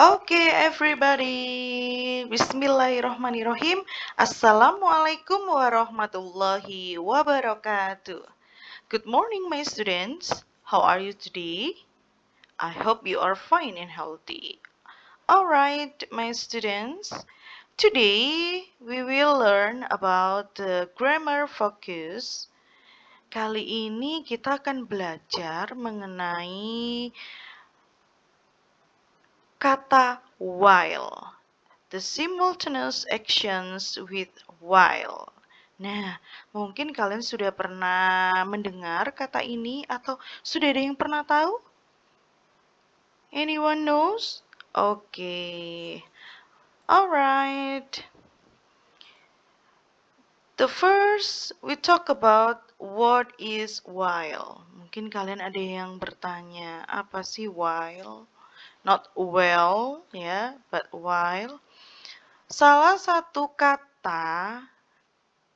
Okay, everybody. Bismillahirrahmanirrahim. Assalamualaikum warahmatullahi wabarakatuh. Good morning, my students. How are you today? I hope you are fine and healthy. Alright, my students. Today, we will learn about the grammar focus. Kali ini kita akan belajar mengenai kata while. The simultaneous actions with while. Nah, mungkin kalian sudah pernah mendengar kata ini atau sudah ada yang pernah tahu? Anyone knows? Oke. Okay. Alright. The first we talk about what is while. Mungkin kalian ada yang bertanya, apa sih while? Not well, ya, but while. Salah satu kata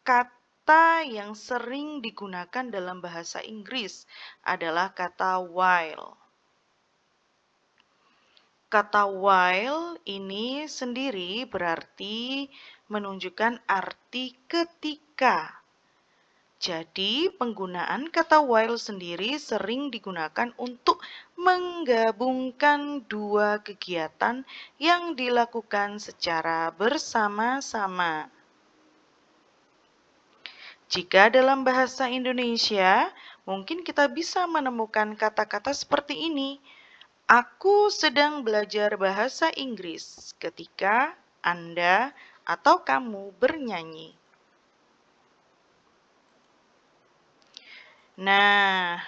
kata yang sering digunakan dalam bahasa Inggris adalah kata while. Kata while ini sendiri berarti menunjukkan arti ketika. Jadi, penggunaan kata while sendiri sering digunakan untuk menggabungkan dua kegiatan yang dilakukan secara bersama-sama. Jika dalam bahasa Indonesia, mungkin kita bisa menemukan kata-kata seperti ini. Aku sedang belajar bahasa Inggris ketika Anda atau kamu bernyanyi. Nah,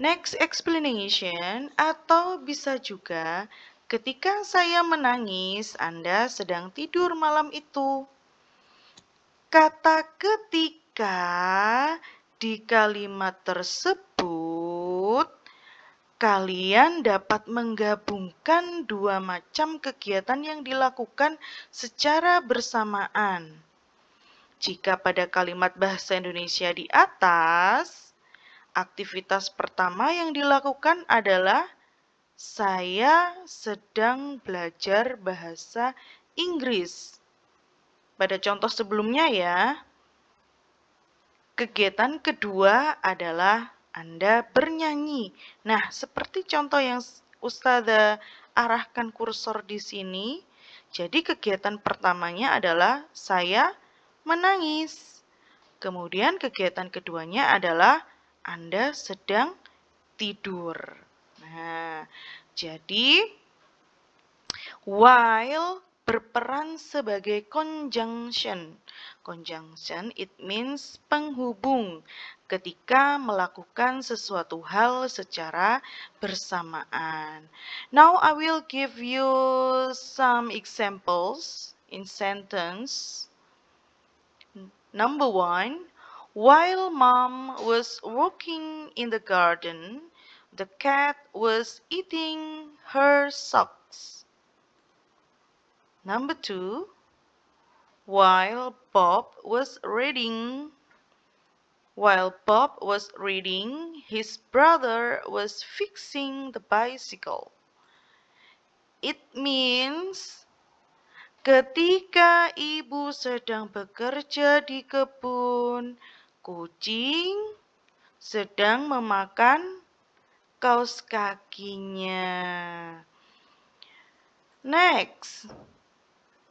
next explanation atau bisa juga ketika saya menangis, Anda sedang tidur malam itu. Kata ketika di kalimat tersebut kalian dapat menggabungkan dua macam kegiatan yang dilakukan secara bersamaan. Jika pada kalimat bahasa Indonesia di atas, aktivitas pertama yang dilakukan adalah saya sedang belajar bahasa Inggris. Pada contoh sebelumnya ya, kegiatan kedua adalah Anda bernyanyi. Nah, seperti contoh yang Ustazah arahkan kursor di sini, jadi kegiatan pertamanya adalah saya menangis. Kemudian kegiatan keduanya adalah Anda sedang tidur. Nah, jadi while berperan sebagai conjunction. Conjunction it means penghubung ketika melakukan sesuatu hal secara bersamaan. Now I will give you some examples in sentence. Number one, while mom was working in the garden, the cat was eating her socks. Number two, while Bob was reading, while Bob was reading, his brother was fixing the bicycle. It means Ketika ibu sedang bekerja di kebun, kucing sedang memakan kaos kakinya. Next,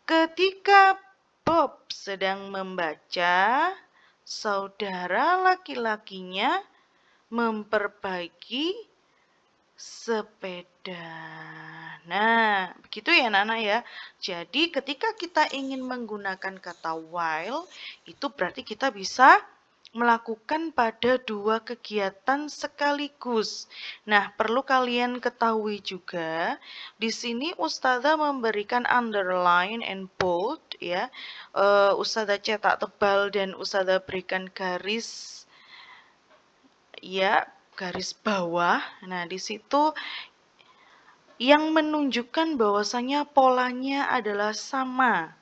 ketika Bob sedang membaca, saudara laki-lakinya memperbaiki sepeda. Nah, begitu ya Nana ya. Jadi ketika kita ingin menggunakan kata while, itu berarti kita bisa melakukan pada dua kegiatan sekaligus. Nah, perlu kalian ketahui juga, di sini Ustazah memberikan underline and bold ya. Uh, Ustazah cetak tebal dan Ustazah berikan garis ya, garis bawah. Nah, di situ yang menunjukkan bahwasanya polanya adalah sama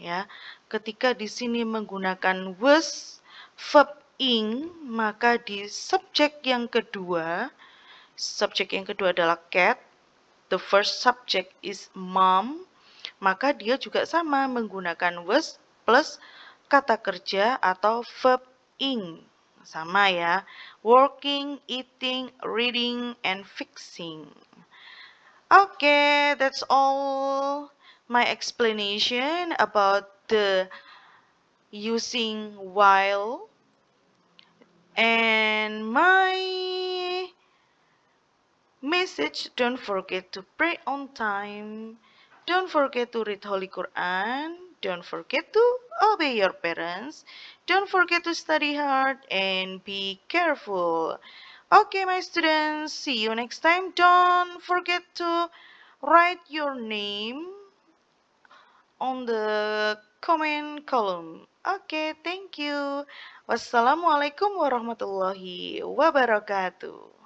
ya. Ketika di sini menggunakan was verb ing, maka di subjek yang kedua, subjek yang kedua adalah cat, the first subject is mom, maka dia juga sama menggunakan was plus kata kerja atau verb ing. Sama ya. Working, eating, reading, and fixing. Okay, that's all my explanation about the using while. And my message don't forget to pray on time. Don't forget to read holy quran. Don't forget to obey your parents. Don't forget to study hard and be careful okay my students see you next time. Don't forget to write your name on the comment column. Okay thank you. Wassalamualaikum warahmatullahi wabarakatuh